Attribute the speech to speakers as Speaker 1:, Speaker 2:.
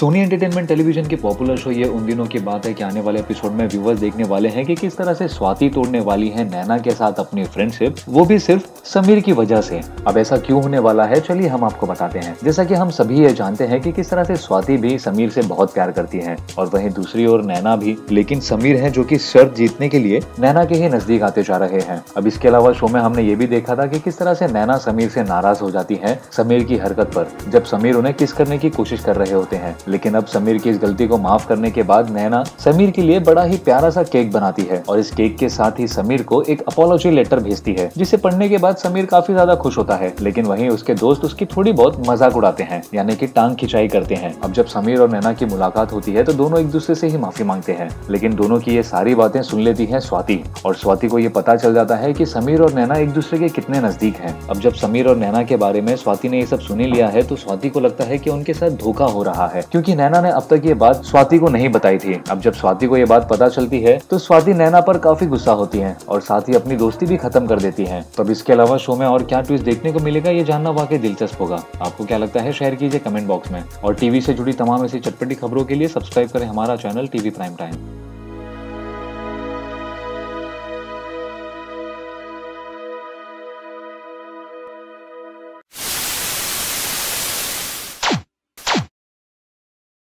Speaker 1: Soni entertainment television के popular show ये उन दिनों की बात है कि आने वाले एपिसोड में व्यूवर्स देखने वाले हैं कि किस तरह से स्वाति तोड़ने वाली है नैना के साथ अपनी फ्रेंडशिप वो भी सिर्फ़ समीर की वजह से। अब ऐसा क्यों होने वाला है? चलिए हम आपको बताते हैं। जैसा कि हम सभी ये जानते हैं कि किस तरह से स्वाति भी समीर से बहुत प्यार करती है और वहीं दूसरी ओर नैना भी। लेकिन समीर है जो कि शर्त जीतने के लिए नैना के ही नज़दीक आते जा रहे हैं। अब इसके अलावा शो में हमने ये भी देखा था कि किस तरह से नैना समीर से नाराज़ हो जाती है समीर की हरकत पर, जब समीर उन्हें किस करने की कोशिश कर रहे होते हैं। लेकिन अब समीर की इस गलती को माफ़ करने के बाद नैना समीर के लिए बड़ा ही प्यारा सा केक बनाती है और इस केक के साथ ही समीर को एक अपोलॉजी लेटर भेजती है, जिसे पढ़ने के बाद समीर काफ़ी ज़्यादा खुश होता है, लेकिन वहीं उसके दोस्त उसकी थोड़ी बहुत मज़ाक उड़ाते हैं, यानी कि टांग खिंचाई करते हैं। अब जब समीर और नैना की मुलाकात होती है तो दोनों एक दूसरे से ही माफ़ी मांगते हैं, लेकिन दोनों की ये सारी बातें सुन लेती है स्वाति, और स्वाति को ये पता चल जाता है की समीर और नैना एक दूसरे के कितने नज़दीक है। अब जब समीर और नैना के बारे में स्वाति ने ये सब सुनी लिया है तो स्वाति को लगता है की उनके साथ धोखा हो रहा है, क्यूँकी नैना ने अब तक ये बात स्वाति को नहीं बताई थी। अब जब स्वाति को ये बात पता चलती है तो स्वाति नैना पर काफ़ी गुस्सा होती है, और साथ ही अपनी दोस्ती भी खत्म कर देती है। तब इसके अलावा शो में और क्या ट्विस्ट देखने को मिलेगा, ये जानना वाकई दिलचस्प होगा। आपको क्या लगता है? शेयर कीजिए कमेंट बॉक्स में। और टीवी से जुड़ी तमाम ऐसी चटपटी खबरों के लिए सब्सक्राइब करें हमारा चैनल टीवी प्राइम टाइम